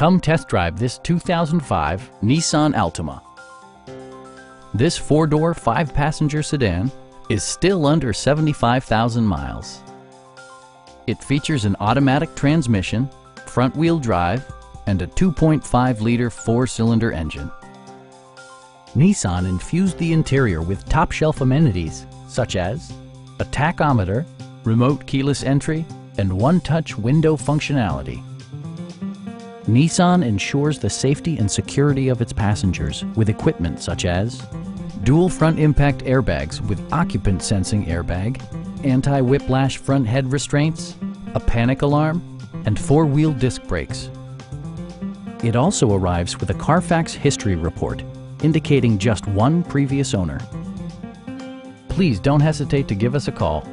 Come test drive this 2005 Nissan Altima. This four-door, five-passenger sedan is still under 75,000 miles. It features an automatic transmission, front-wheel drive, and a 2.5-liter four-cylinder engine. Nissan infused the interior with top-shelf amenities such as a tachometer, remote keyless entry, and one-touch window functionality. Nissan ensures the safety and security of its passengers with equipment such as dual front impact airbags with occupant sensing airbag, anti-whiplash front head restraints, a panic alarm, and four-wheel disc brakes. It also arrives with a Carfax history report indicating just one previous owner. Please don't hesitate to give us a call